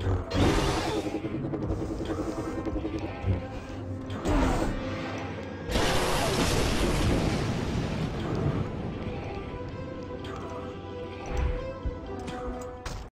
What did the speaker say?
Yeah.